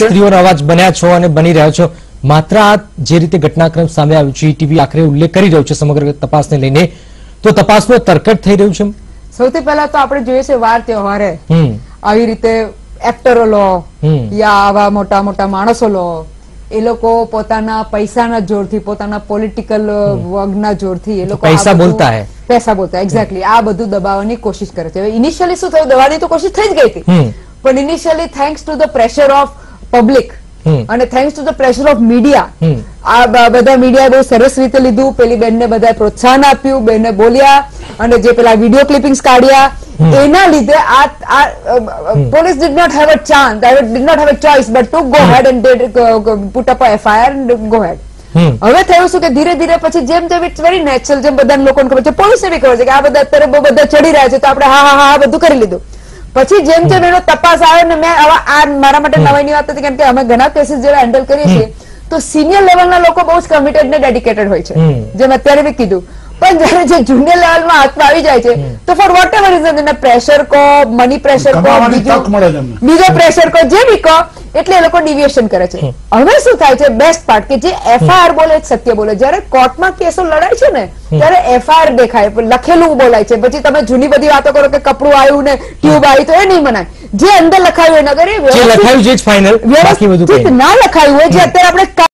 સ્ત્રીઓનો અવાજ બન્યા છો અને બની રહ્યા છો. માત્ર આ જે રીતે ઘટનાક્રમ સામે આવ્યું છે ટીવી આખરે ઉલ્લેખ કરી રહ્યો છે સમગ્ર તપાસને લઈને. તો તપાસનો તરકટ થઈ રહ્યું છે સૌથી પહેલા તો આપણે જોઈએ છે વાર તહેવારે. આવી રીતે એક્ટરો લો યા આવા મોટા મોટા માણસો લો એ લોકો પોતાના પૈસાના જોરથી પોતાના પોલિટિકલ વર્ગના જોરથી એ લોકો પૈસા બોલતા હે. પૈસા બોલતા એક્ઝેક્ટલી આ બધું દબાવવાની કોશિશ કરે છે. ઇનિશિયલી શું થયું? દબાવવાની તો કોશિશ થઈ જ ગઈ હતી. પણ initially thanks to the pressure of public અને thanks to the pressure of media આ બધા મીડિયાએ બહુ સરસ રીતે લીધું. પેલી બેનને બધા પ્રોત્સાહન આપ્યું. બેનને બોલ્યા અને જે પેલા વીડિયો ક્લિપિંગ્સ કાઢ્યા. એના લીધે આ police did not have a chance did not have a choice but to go ahead and put up FIR and go ahead હવે થયું શું કે ધીરે ધીરે પછી જેમ જેમ ઇટ્સ વેરી નેચરલ જેમ બધા લોકોને ખબર છે પોલીસને બી ખબર છે કે આ બધા અત્યારે બહુ બધા ચડી રહ્યા છે તો આપણે હા હા હા બધું કરી લીધું. પછી જેમ જેમ એનો તપાસ આવે ને મેં આવા આ મારા માટે નવાઈની વાત હતી કેમ કે અમે ઘણા કેસીસ જેવા હેન્ડલ કરીએ છીએ તો સિનિયર લેવલના લોકો બહુ જ કમિટેડ ને ડેડિકેટેડ હોય છે. જેમ અત્યારે બી કીધું. પણ જયારે જે જુનિયર લેવલમાં હાથમાં આવી જાય છે તો ફોર વોટ એવર રીઝન એને પ્રેશર કહો મની પ્રેશર કો કમાવાની બીજું- પ્રેશર કો જે બી કહો એટલે એ લોકો ડિવિએશન કરે છે. હવે શું થાય છે? બેસ્ટ પાર્ટ કે જે એફઆઈઆર બોલે સત્ય બોલે જ્યારે કોર્ટમાં કેસો લડાય છે ને ત્યારે એફઆઈઆર દેખાય લખેલું બોલાય છે. પછી તમે જૂની બધી વાતો કરો કે કપડું આવ્યું ને ટ્યુબ આવી તો એ નહીં મનાય. જે અંદર લખાયું હોય નગર એ લખાયું જ ફાઇનલ વ્યવસ્થિત ના લખાયું હોય જે અત્યારે આપણે